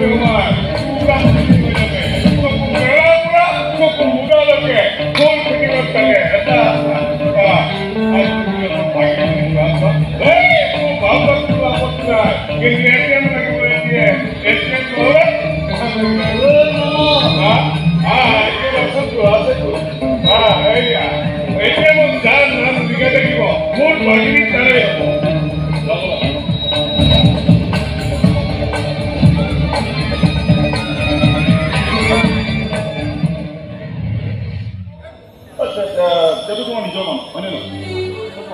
Thank you. সেইটো তোমাৰ নিজৰ মানুহ, হয়নে নহয়?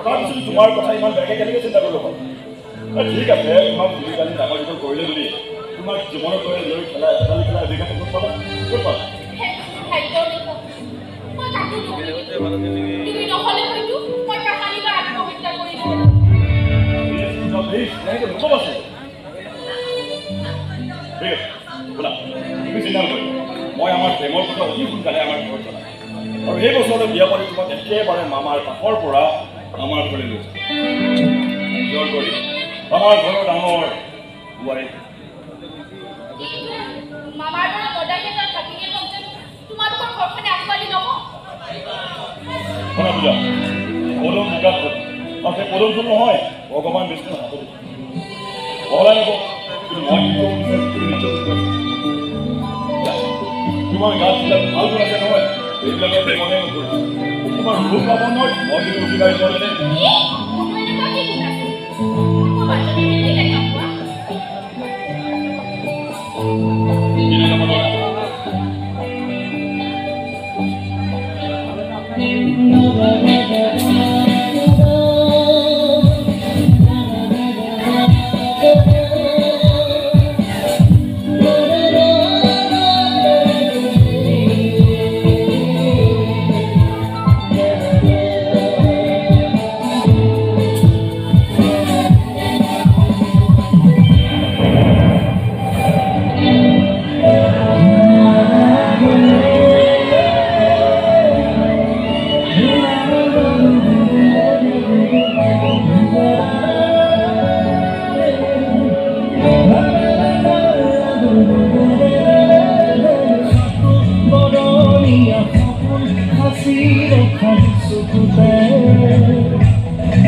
তাৰপিছত তোমাৰ কথা ইমান বেয়াকৈ কেনেকৈ চিন্তা কৰিব পাৰোঁ ঠিক আছে তোমাক বুজি কালি ডাঙৰ দীঘল কৰিলে যদি তোমাক জীৱনত লৈ লৈ খেলা খেলালি খেলা অধিকাৰ ক'ত পালা ক'ত পালা মই এনেকৈ ঠিক আছে শুনা তুমি চিন্তা নকৰিবা আমাৰ প্ৰেমৰ কথা অতি সোনকালে আৰু এই বছৰতে বিয়া পাতি তোমাক একেবাৰে মামাৰ কাষৰ পৰা আমাৰ ঘৰলৈ লৈ জল কৰি আমাৰ ঘৰৰ ডাঙৰ বোৱাৰী। শুনা পূজা পদম হ'ল আৰু সেই পদম ফুল নহয় ভগৱান বিষ্ণুৰ হাতত। বহলাই ল'ব। তোমাৰ গাত যিবিলাক ভাল গুণ আছে নহয় সেইবিলাকৰ প্ৰেমতে নকৰিবা তোমাৰ ৰূপ পাব নহয় মই কিন্তু বুজি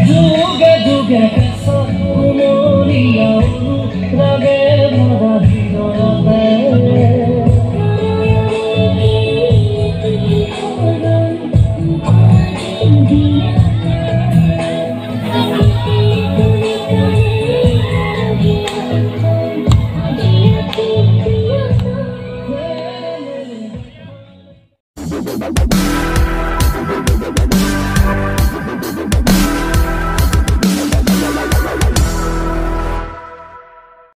duga duga kasa umuri ya unu nage mada hidora me Thank you.